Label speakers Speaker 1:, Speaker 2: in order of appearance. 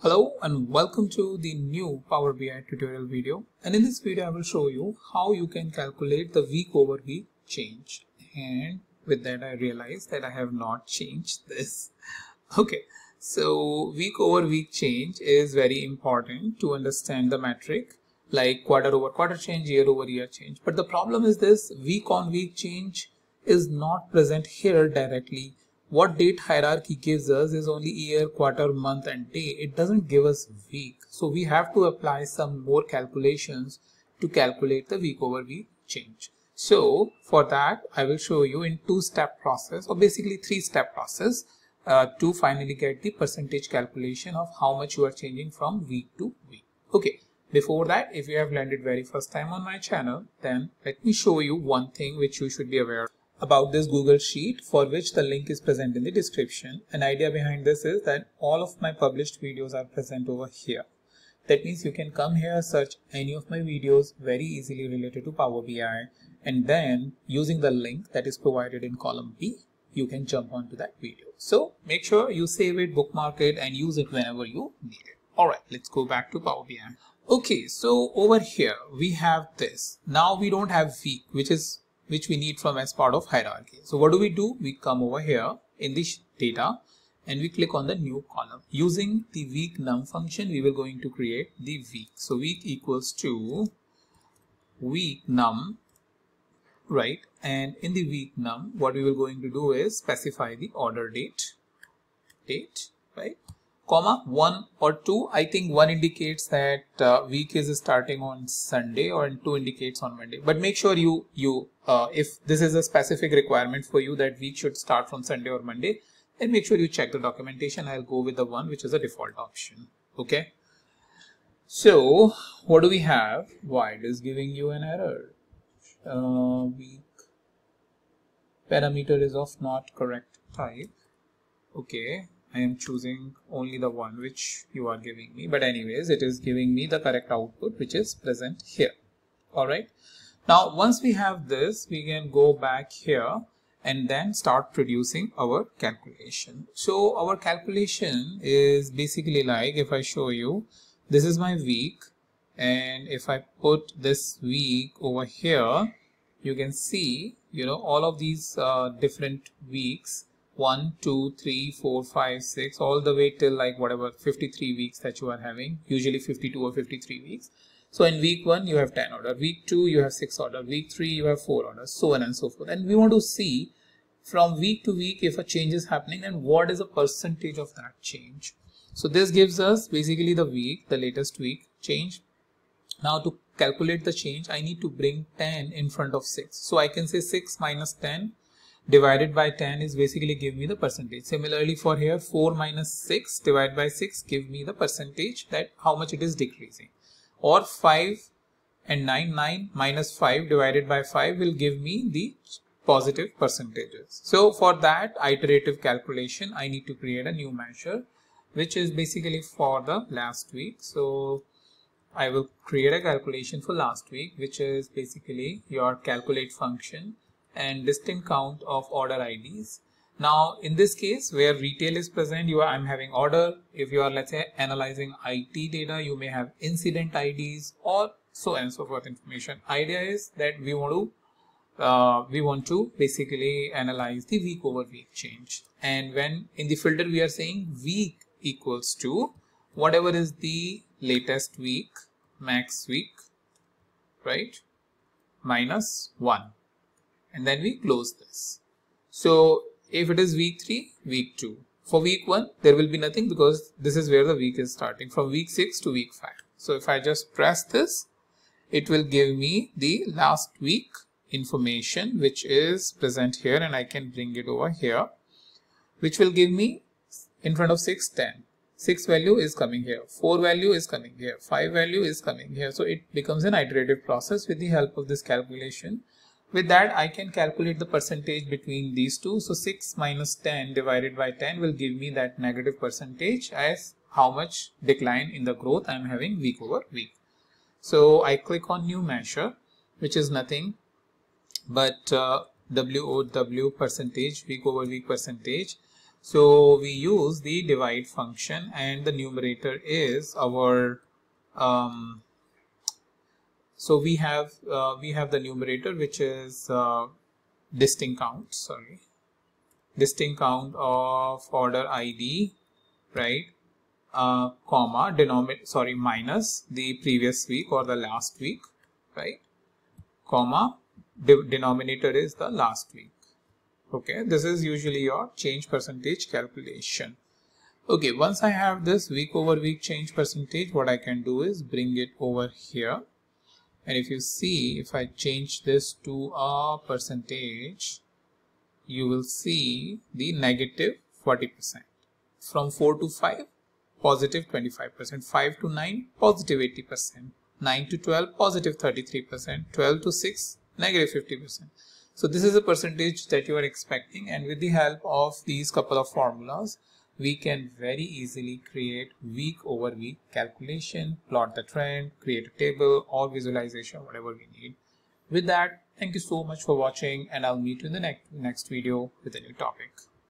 Speaker 1: Hello and welcome to the new Power BI tutorial video. And in this video I will show you how you can calculate the week over week change. And with that I realized that I have not changed this. Okay so week over week change is very important to understand the metric like quarter over quarter change year over year change. But the problem is this week on week change is not present here directly what date hierarchy gives us is only year, quarter, month and day. It doesn't give us week. So we have to apply some more calculations to calculate the week over week change. So for that, I will show you in two step process or basically three step process uh, to finally get the percentage calculation of how much you are changing from week to week. Okay. Before that, if you have landed very first time on my channel, then let me show you one thing which you should be aware of about this Google Sheet for which the link is present in the description. An idea behind this is that all of my published videos are present over here. That means you can come here, search any of my videos very easily related to Power BI and then using the link that is provided in column B, you can jump onto that video. So make sure you save it, bookmark it and use it whenever you need it. Alright, let's go back to Power BI. Okay, so over here we have this. Now we don't have week, which is which we need from as part of hierarchy. So what do we do? We come over here in this data and we click on the new column. Using the week num function, we will going to create the week. So week equals to week num, right? And in the week num, what we will going to do is specify the order date, date, right? Comma 1 or 2 I think 1 indicates that uh, week is starting on Sunday or 2 indicates on Monday. But make sure you you uh, if this is a specific requirement for you that week should start from Sunday or Monday then make sure you check the documentation. I'll go with the one which is a default option. Okay? So what do we have? Why it is giving you an error? Uh, week parameter is of not correct type. Okay I am choosing only the one which you are giving me. But anyways it is giving me the correct output which is present here. Alright? Now once we have this we can go back here and then start producing our calculation. So our calculation is basically like if I show you this is my week. And if I put this week over here you can see you know all of these uh, different weeks 1 2 3 4 5 6 all the way till like whatever 53 weeks that you are having. Usually 52 or 53 weeks. So in week 1 you have 10 order. Week 2 you have 6 order. Week 3 you have 4 orders so on and so forth. And we want to see from week to week if a change is happening and what is the percentage of that change. So this gives us basically the week the latest week change. Now to calculate the change I need to bring 10 in front of 6 so I can say 6 minus 10 divided by 10 is basically give me the percentage. Similarly for here 4 minus 6 divided by 6 give me the percentage that how much it is decreasing. Or 5 and 9, 9 minus 5 divided by 5 will give me the positive percentages. So for that iterative calculation I need to create a new measure which is basically for the last week. So I will create a calculation for last week which is basically your calculate function and distinct count of order IDs. Now in this case where retail is present, you are I'm having order. If you are let's say analyzing IT data, you may have incident IDs or so and so forth information. Idea is that we want to uh, we want to basically analyze the week over week change. And when in the filter we are saying week equals to whatever is the latest week, max week, right, minus 1 and then we close this. So if it is week 3, week 2. For week 1, there will be nothing because this is where the week is starting from week 6 to week 5. So if I just press this, it will give me the last week information which is present here and I can bring it over here which will give me in front of 6 10 6 value is coming here 4 value is coming here 5 value is coming here so it becomes an iterative process with the help of this calculation with that, I can calculate the percentage between these two. So 6 minus 10 divided by 10 will give me that negative percentage as how much decline in the growth I'm having week over week. So I click on new measure, which is nothing but uh, WOW percentage, week over week percentage. So we use the divide function and the numerator is our um, so we have uh, we have the numerator which is uh, distinct count sorry. Distinct count of order id right? Uh, comma denominator sorry minus the previous week or the last week right? Comma de denominator is the last week. Okay this is usually your change percentage calculation. Okay once i have this week over week change percentage what i can do is bring it over here and if you see if i change this to a percentage you will see the negative 40 percent. From 4 to 5 positive 25 percent. 5 to 9 positive 80 percent. 9 to 12 positive 33 percent. 12 to 6 negative 50 percent. So this is a percentage that you are expecting and with the help of these couple of formulas, we can very easily create week over week calculation, plot the trend, create a table or visualization, whatever we need. With that, thank you so much for watching and I'll meet you in the next, next video with a new topic.